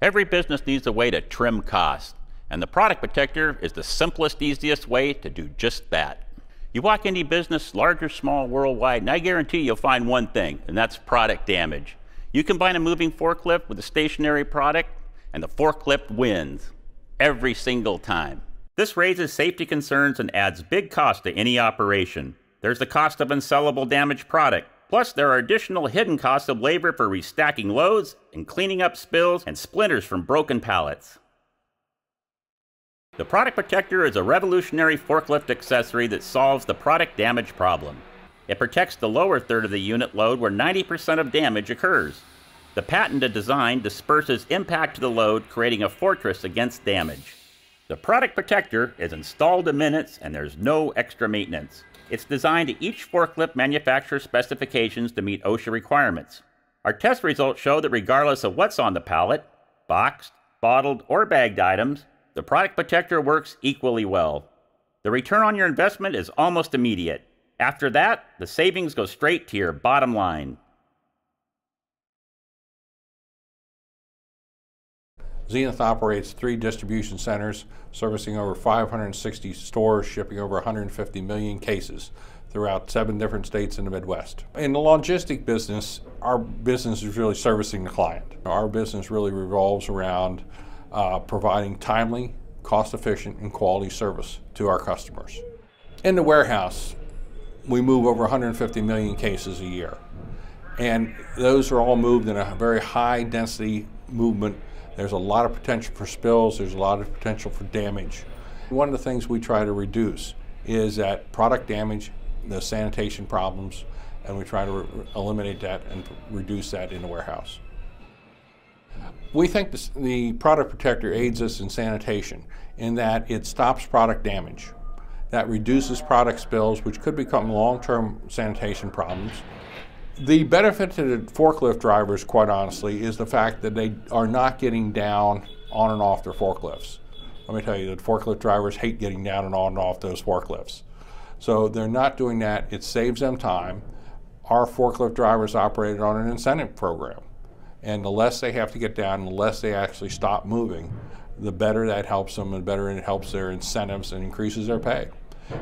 Every business needs a way to trim costs, and the Product Protector is the simplest, easiest way to do just that. You walk any business, large or small, worldwide, and I guarantee you'll find one thing, and that's product damage. You combine a moving forklift with a stationary product, and the forklift wins every single time. This raises safety concerns and adds big cost to any operation. There's the cost of unsellable damaged product. Plus, there are additional hidden costs of labor for restacking loads and cleaning up spills and splinters from broken pallets. The Product Protector is a revolutionary forklift accessory that solves the product damage problem. It protects the lower third of the unit load where 90% of damage occurs. The patented design disperses impact to the load, creating a fortress against damage. The Product Protector is installed in minutes and there's no extra maintenance. It's designed to each forklift manufacturer's specifications to meet OSHA requirements. Our test results show that regardless of what's on the pallet, boxed, bottled, or bagged items, the product protector works equally well. The return on your investment is almost immediate. After that, the savings go straight to your bottom line. Zenith operates three distribution centers, servicing over 560 stores, shipping over 150 million cases throughout seven different states in the Midwest. In the logistic business, our business is really servicing the client. Our business really revolves around uh, providing timely, cost efficient, and quality service to our customers. In the warehouse, we move over 150 million cases a year. And those are all moved in a very high density movement. There's a lot of potential for spills, there's a lot of potential for damage. One of the things we try to reduce is that product damage, the sanitation problems, and we try to eliminate that and reduce that in the warehouse. We think this, the product protector aids us in sanitation in that it stops product damage. That reduces product spills, which could become long-term sanitation problems. The benefit to the forklift drivers, quite honestly, is the fact that they are not getting down on and off their forklifts. Let me tell you, the forklift drivers hate getting down and on and off those forklifts. So they're not doing that. It saves them time. Our forklift drivers operated on an incentive program. And the less they have to get down, the less they actually stop moving, the better that helps them and the better it helps their incentives and increases their pay.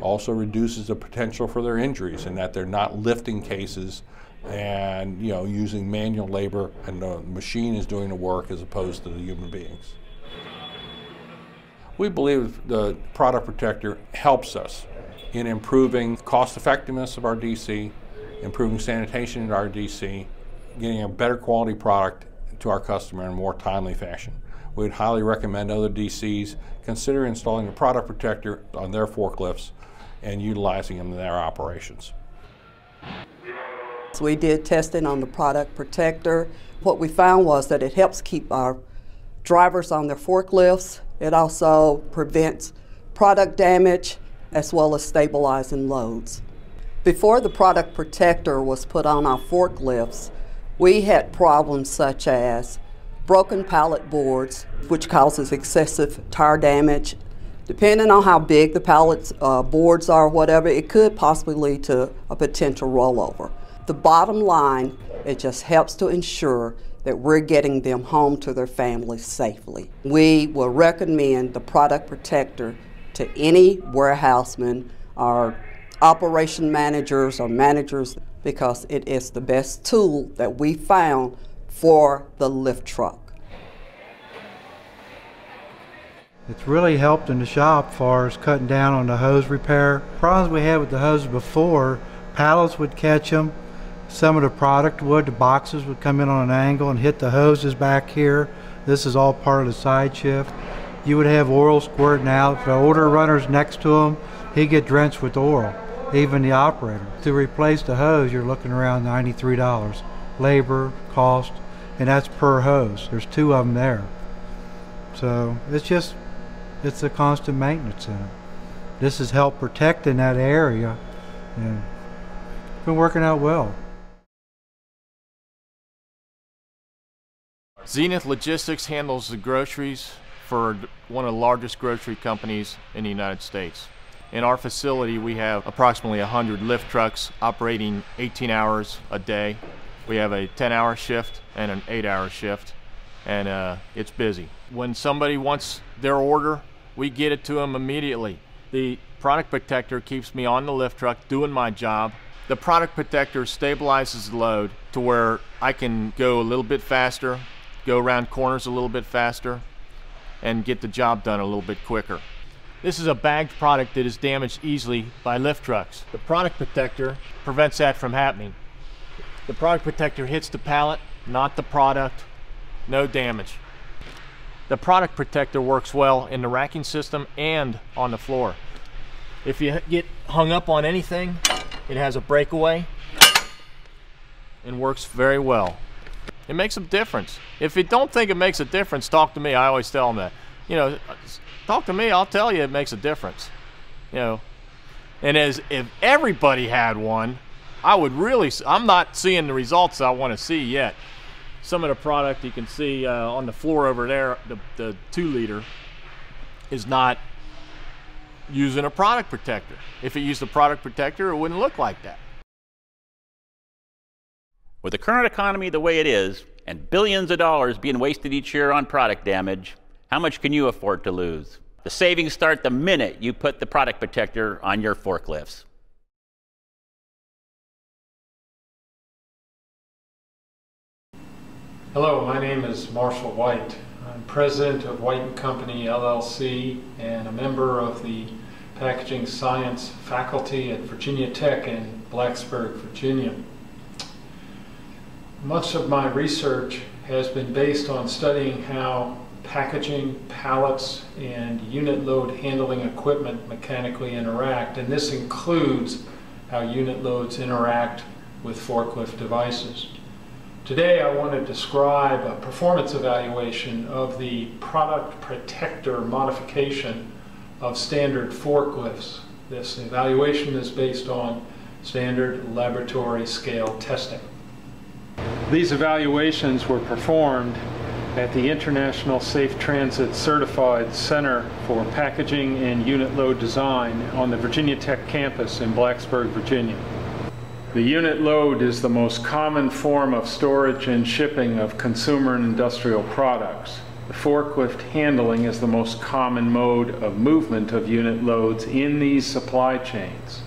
Also reduces the potential for their injuries in that they're not lifting cases and you know using manual labor and the machine is doing the work as opposed to the human beings. We believe the product protector helps us in improving cost effectiveness of our DC, improving sanitation in our DC, getting a better quality product to our customer in a more timely fashion. We would highly recommend other DCs consider installing a product protector on their forklifts and utilizing them in their operations. So we did testing on the product protector. What we found was that it helps keep our drivers on their forklifts. It also prevents product damage as well as stabilizing loads. Before the product protector was put on our forklifts, we had problems such as broken pallet boards, which causes excessive tire damage. Depending on how big the pallet uh, boards are, whatever, it could possibly lead to a potential rollover. The bottom line, it just helps to ensure that we're getting them home to their families safely. We will recommend the product protector to any warehouseman or operation managers or managers because it is the best tool that we found for the lift truck. It's really helped in the shop far as cutting down on the hose repair. Problems we had with the hoses before, pallets would catch them. Some of the product would, the boxes would come in on an angle and hit the hoses back here. This is all part of the side shift. You would have oil squirting out. If the older runner's next to him, he'd get drenched with oil even the operator. To replace the hose, you're looking around $93. Labor, cost, and that's per hose. There's two of them there. So it's just, it's a constant maintenance in it. This has helped protect in that area and it's been working out well. Zenith Logistics handles the groceries for one of the largest grocery companies in the United States. In our facility, we have approximately 100 lift trucks operating 18 hours a day. We have a 10 hour shift and an 8 hour shift. and uh, it's busy. When somebody wants their order, we get it to them immediately. The product protector keeps me on the lift truck doing my job. The product protector stabilizes the load to where I can go a little bit faster, go around corners a little bit faster, and get the job done a little bit quicker. This is a bagged product that is damaged easily by lift trucks. The product protector prevents that from happening. The product protector hits the pallet, not the product, no damage. The product protector works well in the racking system and on the floor. If you get hung up on anything, it has a breakaway and works very well. It makes a difference. If you don't think it makes a difference, talk to me. I always tell them that. You know, talk to me. I'll tell you it makes a difference. You know, and as if everybody had one, I would really. I'm not seeing the results I want to see yet. Some of the product you can see uh, on the floor over there, the, the two liter, is not using a product protector. If it used a product protector, it wouldn't look like that. With the current economy the way it is, and billions of dollars being wasted each year on product damage, how much can you afford to lose? The savings start the minute you put the product protector on your forklifts. Hello, my name is Marshall White. I'm president of White & Company LLC and a member of the packaging science faculty at Virginia Tech in Blacksburg, Virginia. Much of my research has been based on studying how packaging, pallets, and unit load handling equipment mechanically interact, and this includes how unit loads interact with forklift devices. Today I want to describe a performance evaluation of the product protector modification of standard forklifts. This evaluation is based on standard laboratory scale testing. These evaluations were performed at the International Safe Transit Certified Center for Packaging and Unit Load Design on the Virginia Tech campus in Blacksburg, Virginia. The unit load is the most common form of storage and shipping of consumer and industrial products. The forklift handling is the most common mode of movement of unit loads in these supply chains.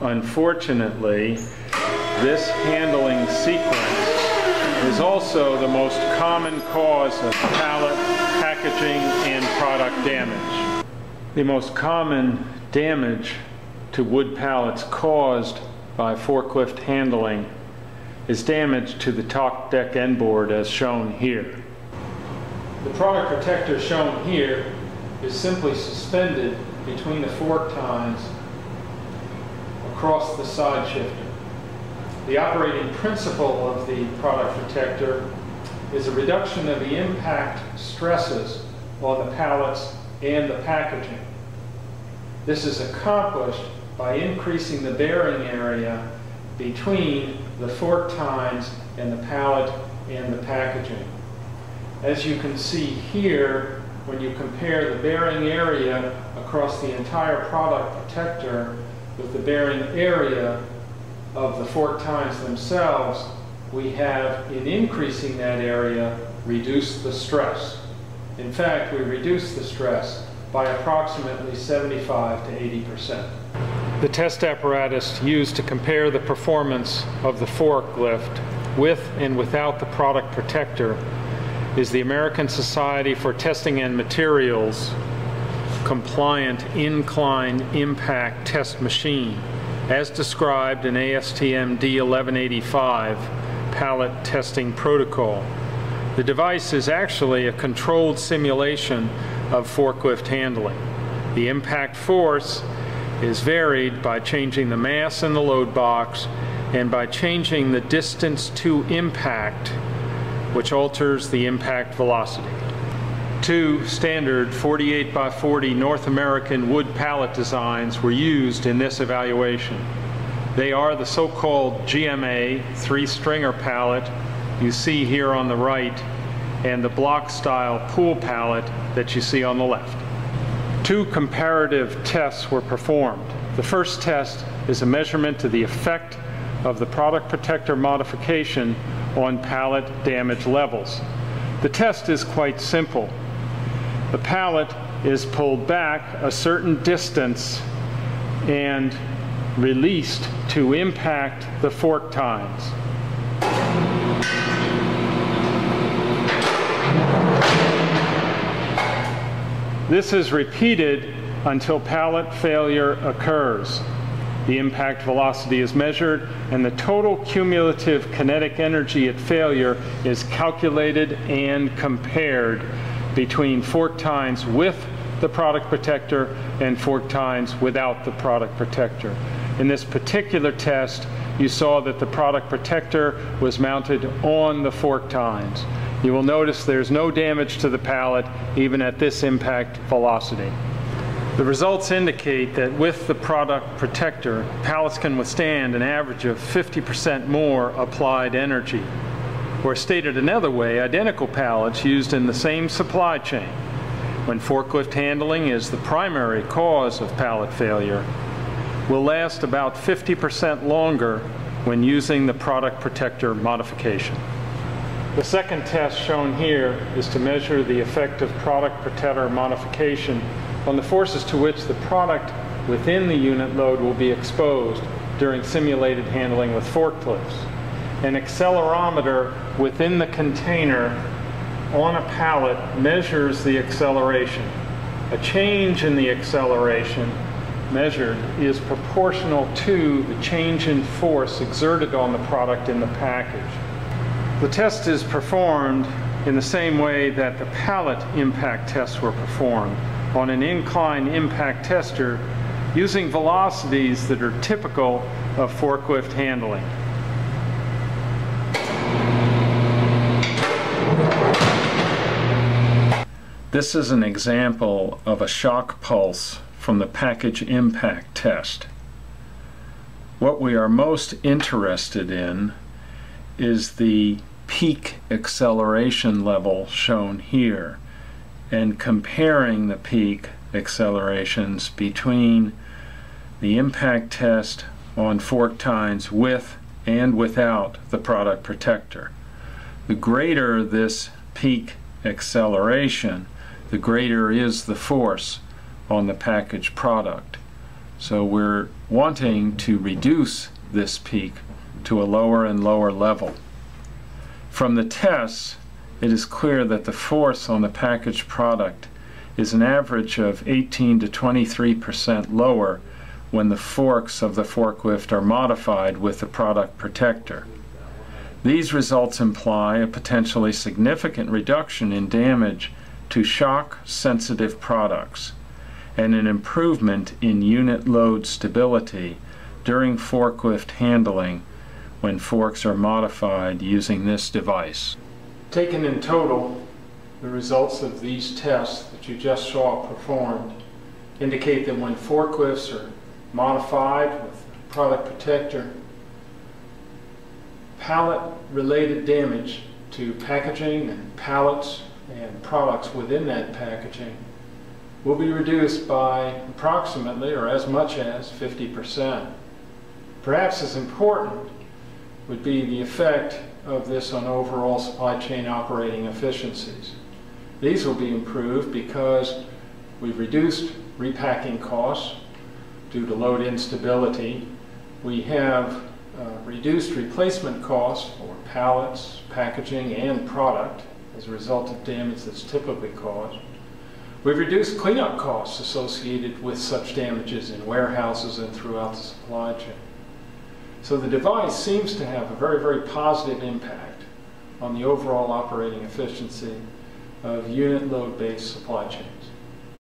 Unfortunately, this handling sequence is also the most common cause of pallet, packaging, and product damage. The most common damage to wood pallets caused by forklift handling is damage to the top deck end board as shown here. The product protector shown here is simply suspended between the fork tines across the side shifter. The operating principle of the product protector is a reduction of the impact stresses on the pallets and the packaging. This is accomplished by increasing the bearing area between the fork tines and the pallet and the packaging. As you can see here, when you compare the bearing area across the entire product protector with the bearing area of the fork tines themselves, we have, in increasing that area, reduced the stress. In fact, we reduced the stress by approximately 75 to 80 percent. The test apparatus used to compare the performance of the forklift with and without the product protector is the American Society for Testing and Materials compliant incline impact test machine as described in ASTM D1185 pallet testing protocol. The device is actually a controlled simulation of forklift handling. The impact force is varied by changing the mass in the load box and by changing the distance to impact, which alters the impact velocity. Two standard 48 by 40 North American wood pallet designs were used in this evaluation. They are the so-called GMA three-stringer pallet you see here on the right and the block style pool pallet that you see on the left. Two comparative tests were performed. The first test is a measurement of the effect of the product protector modification on pallet damage levels. The test is quite simple. The pallet is pulled back a certain distance and released to impact the fork tines. This is repeated until pallet failure occurs. The impact velocity is measured and the total cumulative kinetic energy at failure is calculated and compared between fork tines with the product protector and fork tines without the product protector. In this particular test, you saw that the product protector was mounted on the fork tines. You will notice there's no damage to the pallet even at this impact velocity. The results indicate that with the product protector, pallets can withstand an average of 50% more applied energy. Or stated another way, identical pallets used in the same supply chain, when forklift handling is the primary cause of pallet failure, will last about 50% longer when using the product protector modification. The second test shown here is to measure the effect of product protector modification on the forces to which the product within the unit load will be exposed during simulated handling with forklifts. An accelerometer within the container on a pallet measures the acceleration. A change in the acceleration measured is proportional to the change in force exerted on the product in the package. The test is performed in the same way that the pallet impact tests were performed on an incline impact tester using velocities that are typical of forklift handling. This is an example of a shock pulse from the package impact test. What we are most interested in is the peak acceleration level shown here and comparing the peak accelerations between the impact test on fork tines with and without the product protector. The greater this peak acceleration, the greater is the force on the packaged product. So we're wanting to reduce this peak to a lower and lower level. From the tests, it is clear that the force on the packaged product is an average of 18 to 23 percent lower when the forks of the forklift are modified with the product protector. These results imply a potentially significant reduction in damage to shock-sensitive products and an improvement in unit load stability during forklift handling when forks are modified using this device. Taken in total, the results of these tests that you just saw performed indicate that when forklifts are modified with product protector, pallet-related damage to packaging and pallets and products within that packaging will be reduced by approximately or as much as 50%. Perhaps as important would be the effect of this on overall supply chain operating efficiencies. These will be improved because we've reduced repacking costs due to load instability. We have uh, reduced replacement costs for pallets, packaging, and product as a result of damage that's typically caused. We've reduced cleanup costs associated with such damages in warehouses and throughout the supply chain. So the device seems to have a very, very positive impact on the overall operating efficiency of unit load-based supply chains.